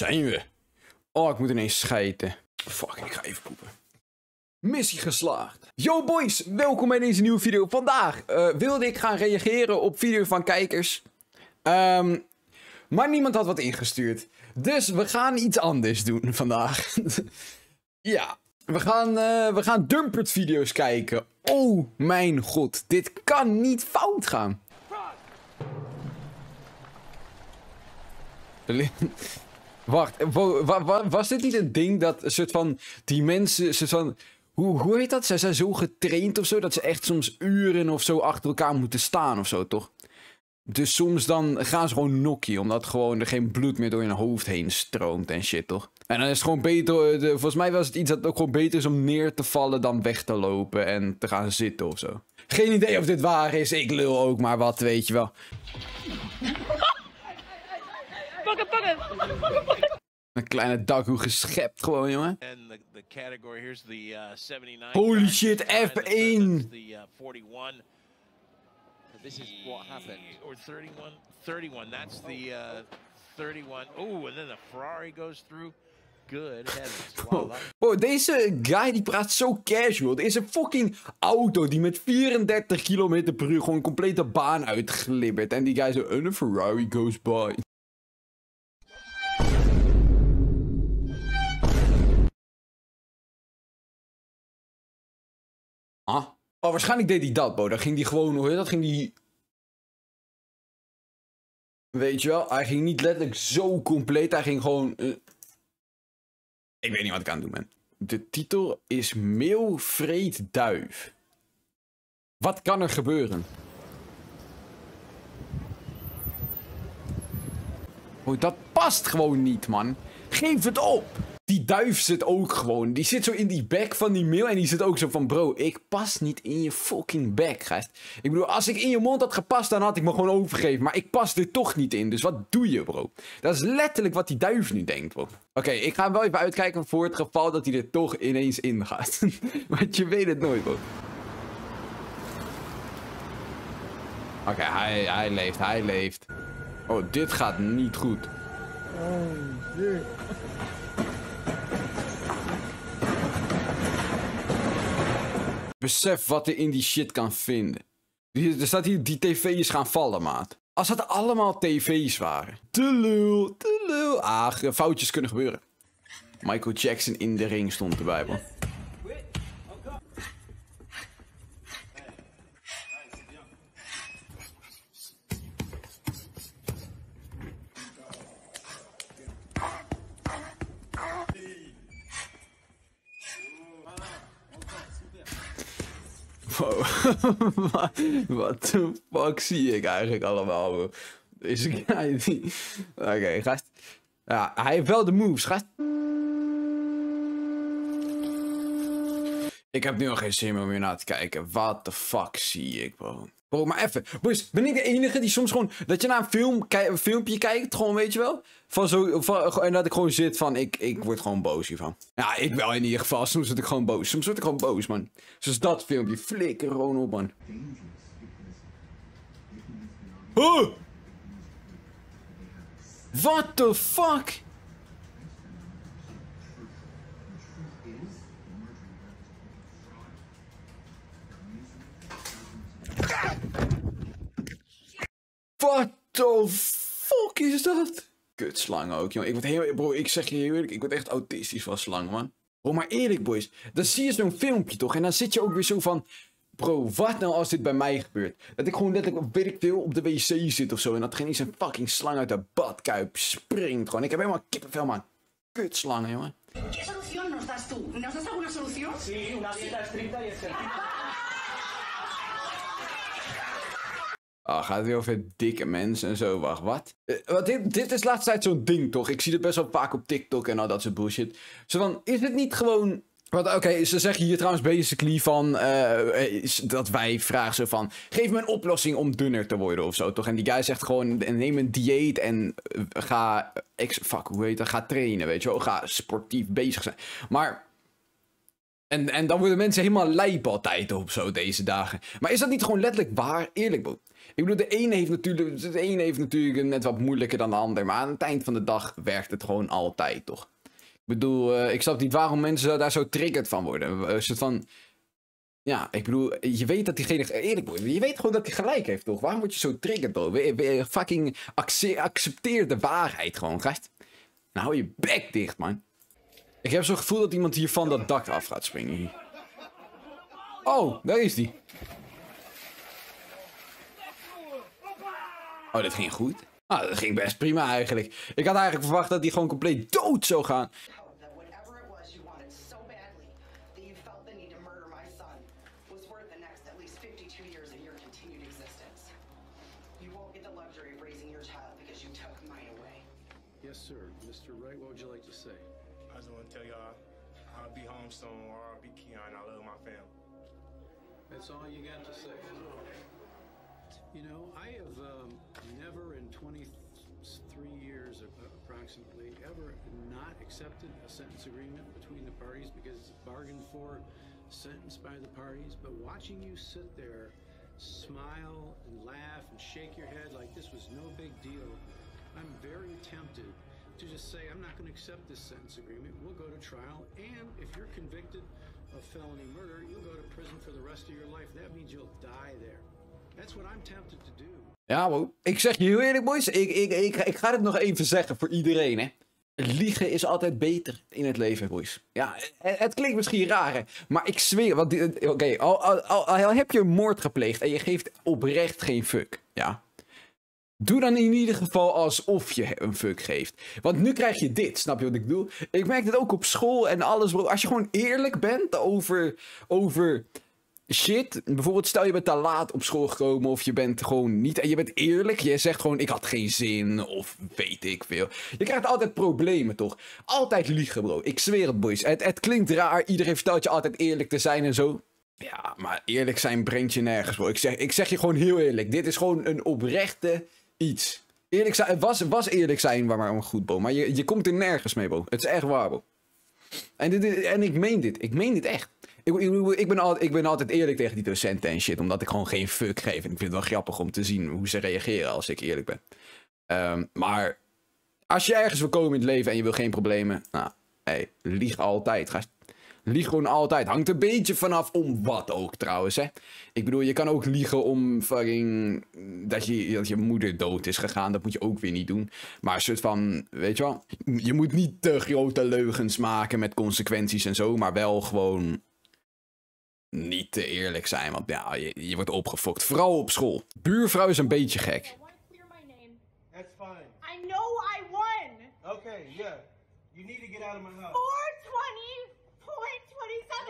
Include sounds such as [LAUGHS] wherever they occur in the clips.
Zijn we? Oh, ik moet ineens schijten. Fuck, ik ga even poepen. Missie geslaagd. Yo boys, welkom bij deze nieuwe video. Vandaag eh, wilde ik gaan reageren op video van kijkers. Ehm, maar niemand had wat ingestuurd. Dus we gaan iets anders doen vandaag. [LAUGHS] ja, we gaan, uh, we gaan Dumpert video's kijken. Oh mijn god, dit kan niet fout gaan. [LAUGHS] Wacht, was dit niet een ding dat een soort van die mensen, soort van, hoe, hoe heet dat? Zij zijn zo getraind of zo dat ze echt soms uren of zo achter elkaar moeten staan of zo, toch? Dus soms dan gaan ze gewoon nokkie, omdat gewoon er geen bloed meer door je hoofd heen stroomt en shit, toch? En dan is het gewoon beter, de, volgens mij was het iets dat ook gewoon beter is om neer te vallen dan weg te lopen en te gaan zitten of zo. Geen idee of dit waar is, ik lul ook maar wat, weet je wel. Pakken, [LAUGHS] pakken! Een kleine daghoe geschept gewoon, jongen. Uh, Holy shit, F1! This is what happened. Or 31, 31. That's the uh, 31. Oh, and then the Ferrari goes through. Good heavens. [LAUGHS] Oh, deze guy die praat zo casual. Er is een fucking auto die met 34 km per uur gewoon een complete baan uitglibbert. En die guy zo, and a Ferrari goes by. Oh, waarschijnlijk deed hij dat, bro. Dan ging hij gewoon, hoe dat? Ging hij... Weet je wel, hij ging niet letterlijk zo compleet. Hij ging gewoon... Uh... Ik weet niet wat ik aan het doen ben. De titel is Meelvreed Duif. Wat kan er gebeuren? Oh, dat past gewoon niet, man. Geef het op! Die duif zit ook gewoon. Die zit zo in die bek van die mail. En die zit ook zo van: Bro, ik pas niet in je fucking bek, gast. Ik bedoel, als ik in je mond had gepast, dan had ik me gewoon overgegeven. Maar ik pas er toch niet in. Dus wat doe je, bro? Dat is letterlijk wat die duif nu denkt, bro. Oké, ik ga wel even uitkijken voor het geval dat hij er toch ineens in gaat. [LAUGHS] Want je weet het nooit, bro. Oké, hij, leeft, hij leeft. Oh, dit gaat niet goed. Oh, shit. Besef wat er in die shit kan vinden. Er staat hier, die tv's gaan vallen, maat. Als het allemaal tv's waren. Te lul, te lul. Ah, foutjes kunnen gebeuren. Michael Jackson in de ring stond erbij, man. [LAUGHS] Wat de fuck zie ik eigenlijk allemaal, bro? Deze [LAUGHS] guy die... Oké, okay, gast. Ja, hij heeft wel de moves, gast. Ik heb nu al geen zin om hier naar te kijken. Wat de fuck zie ik, bro? Bro, maar even. Boys, ben ik de enige die soms gewoon... Dat je naar een, film, een filmpje kijkt, gewoon, weet je wel? Van zo, van, en dat ik gewoon zit van... Ik, ik word gewoon boos hiervan. Ja, ik wel in ieder geval. Soms word ik gewoon boos. Soms word ik gewoon boos, man. Zoals dat filmpje. Flikker op, man. Huh? What the fuck? What the fuck is dat? Kutslang ook, jongen. Ik, word heel, bro, ik zeg je heel eerlijk, ik word echt autistisch van slang, man. Bro, maar eerlijk, boys. Dan zie je zo'n filmpje, toch? En dan zit je ook weer zo van... Bro, wat nou als dit bij mij gebeurt? Dat ik gewoon letterlijk, weet ik veel, op de wc zit of zo. En dat er geen eens een fucking slang uit de badkuip springt. Gewoon, ik heb helemaal kippenvel, man. Kutslangen, jongen. ¿Qué solución nos das tú? ¿Nos das alguna solución? Sí, una dieta estricta y Oh, gaat het weer over dikke mensen en zo. Wacht, wat? Uh, dit, dit is laatst tijd zo'n ding, toch? Ik zie het best wel vaak op TikTok en al dat soort bullshit. Zo van, is het niet gewoon... Oké, ze zeggen hier trouwens basically van... Uh, dat wij vragen zo van... Geef me een oplossing om dunner te worden of zo, toch? En die guy zegt gewoon... Neem een dieet en ga... Fuck, hoe heet dat? Ga trainen, weet je wel? Ga sportief bezig zijn. Maar... En, en dan worden mensen helemaal lijp altijd op zo deze dagen. Maar is dat niet gewoon letterlijk waar? Eerlijk, bro. Ik bedoel, de ene heeft natuurlijk, de ene heeft natuurlijk net wat moeilijker dan de ander. Maar aan het eind van de dag werkt het gewoon altijd, toch? Ik bedoel, eh, ik snap niet waarom mensen daar zo triggerd van worden. Een soort van... Ja, ik bedoel, je weet dat diegene... Eerlijk, je weet gewoon dat hij gelijk heeft, toch? Waarom word je zo triggerd, bro? Fucking acce- accepteer de waarheid gewoon, gast. Nou, hou je bek dicht, man. Ik heb zo'n gevoel dat iemand hier van dat dak af gaat springen. Oh, daar is die. Oh, dit ging goed. Ah, dat ging best prima eigenlijk. Ik had eigenlijk verwacht dat hij gewoon compleet dood zou gaan. I'll be Keon. I love my family. That's all you got to say. You know, I have um, never in 23 years approximately ever not accepted a sentence agreement between the parties because it's bargained for, sentenced by the parties. But watching you sit there, smile and laugh and shake your head like this was no big deal, I'm very tempted to just say, I'm not going to accept this sentence agreement. We'll go to trial. And if you're convicted of felony murder, you'll go to prison for the rest of your life. That means you'll die there. That's what I'm tempted to do. Ja, bro. Ik zeg je heel eerlijk, boys. Ik, ik, ik, ik ga dit nog even zeggen voor iedereen, hè. Liegen is altijd beter in het leven, boys. Ja, het, het klinkt misschien raar, hè. Maar ik zweer, Oké, al, al, al, al heb je een moord gepleegd en je geeft oprecht geen fuck, ja. Doe dan in ieder geval alsof je een fuck geeft. Want nu krijg je dit, snap je wat ik bedoel? Ik merk dit ook op school en alles, bro. Als je gewoon eerlijk bent over... over shit. Bijvoorbeeld, stel je bent te laat op school gekomen of je bent gewoon niet. En je bent eerlijk. Je zegt gewoon: ik had geen zin of weet ik veel. Je krijgt altijd problemen, toch? Altijd liegen, bro. Ik zweer het, boys. Het, het klinkt raar. Iedereen vertelt je altijd eerlijk te zijn en zo. Ja, maar eerlijk zijn brengt je nergens, bro. Ik zeg, ik zeg je gewoon heel eerlijk. Dit is gewoon een oprechte iets. Eerlijk zijn, was, was eerlijk zijn maar goed, bro. Maar je, je komt er nergens mee, bro. Het is echt waar, bro. En, dit, en ik meen dit. Ik meen dit echt. Ik, ik, ik, ben ik ben altijd eerlijk tegen die docenten en shit. Omdat ik gewoon geen fuck geef. En ik vind het wel grappig om te zien hoe ze reageren als ik eerlijk ben. Ehm, maar als je ergens wil komen in het leven en je wil geen problemen. Nou, lieg altijd. Gast. Lieg gewoon altijd. Hangt een beetje vanaf om wat ook trouwens, hè. Ik bedoel, je kan ook liegen om fucking... Dat je, dat je moeder dood is gegaan. Dat moet je ook weer niet doen. Maar een soort van, weet je wel... Je moet niet te grote leugens maken met consequenties en zo. Maar wel gewoon niet te eerlijk zijn. Want ja, je, je wordt opgefokt. Vooral op school. Buurvrouw is een beetje gek. I want to clear my name. That's fine. I know I won. Okay, yeah. You need to get out of my house.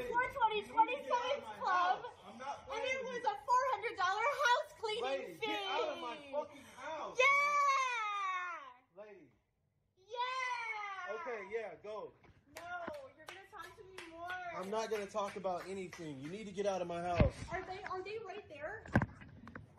420, point 27, 420, 27th Club. I'm not And it was a $400 house cleaning Lady, fee. get out of my fucking house. Yeah! Lady. Yeah! Okay, yeah, go. No, you're gonna talk to me more. I'm not gonna talk about anything. You need to get out of my house. Are they? Are they right there?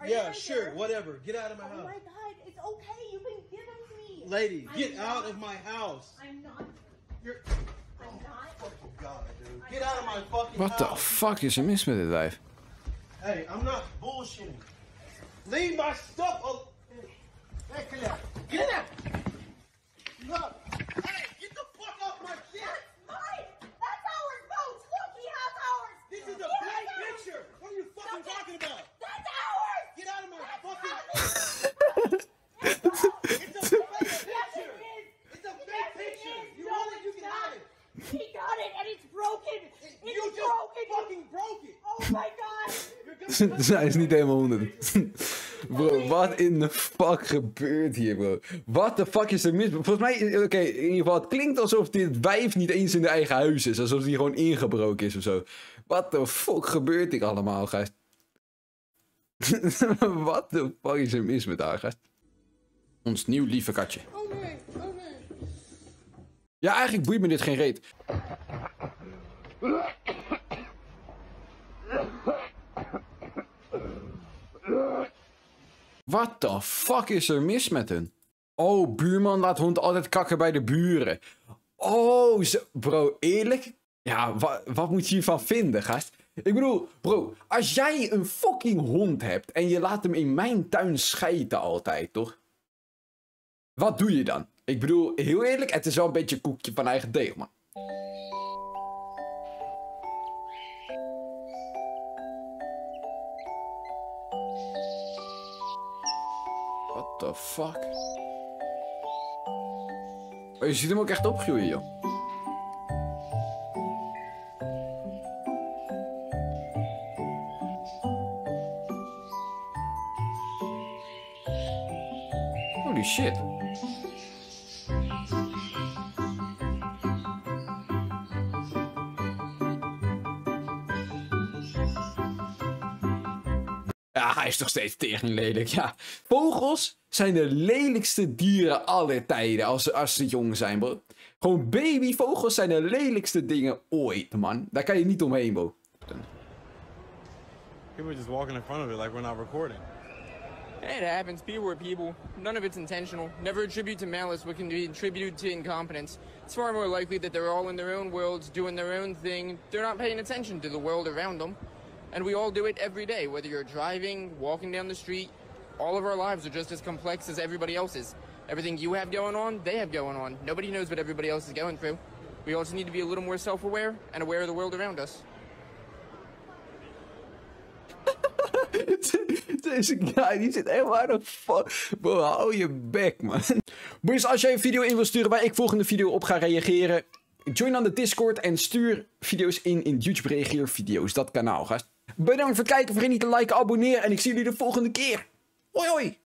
Are yeah, right sure, there? whatever. Get out of my Oh house. my God! It's okay. You can give them to me. Lady, I'm get out of my house. I'm not. You're not. God, dude. Get out of my fucking What the house. fuck is er mis met dit wijf? Hey, I'm not bullshitting. Leave my stuff alone. Hey, get out. Get out. Look. Hey, Gonna. [LAUGHS] Zij is niet helemaal honderd. [LAUGHS] Bro, wat in de fuck gebeurt hier, bro? Wat de fuck is er mis? Volgens mij, oké, in ieder geval, het klinkt alsof dit wijf niet eens in de eigen huis is. Alsof die gewoon ingebroken is of zo. Wat de fuck gebeurt hier allemaal, gast? [LAUGHS] Wat de fuck is er mis met haar, gast? Ons nieuw lieve katje. Oh nee, oh nee. Ja, eigenlijk boeit me dit geen reet. Wat de fuck is er mis met hun? Oh, buurman laat hond altijd kakken bij de buren. Oh, bro, eerlijk? Ja, wa- wat moet je hiervan vinden, gast? Ik bedoel, bro, als jij een fucking hond hebt en je laat hem in mijn tuin schijten altijd, toch? Wat doe je dan? Ik bedoel, heel eerlijk, het is wel een beetje koekje van eigen deeg, man. The fuck? Oh, je ziet hem ook echt opgroeien, joh. Holy shit. Ja, hij is nog steeds tegen. Ja. Vogels zijn de lelijkste dieren aller tijden als, als ze jong zijn, bro. Gewoon babyvogels zijn de lelijkste dingen ooit, man. Daar kan je niet omheen, bro. People just walking in front of it like we're not recording. It happens. People are people. None of it's intentional. Never attribute to malice what can be attributed to incompetence. It's far more likely that they're all in their own worlds, doing their own thing. They're not paying attention to the world around them. And we all do it every day, whether you're driving, walking down the street. All of our lives are just as complex as everybody else's. Everything you have going on, they have going on. Nobody knows what everybody else is going through. We also need to be a little more self aware and aware of the world around us. [LAUGHS] Deze guy, die zit echt waar de fuck. Bro, hou je bek, man. Boys, als jij een video in wil sturen waar ik volgende video op ga reageren... Join dan de Discord en stuur video's in in YouTube reageer video's. Dat kanaal, gast. Bedankt voor het kijken. Vergeet niet te liken, abonneren en ik zie jullie de volgende keer. おいおい。